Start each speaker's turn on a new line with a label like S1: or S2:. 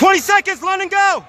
S1: 20 seconds, London, go!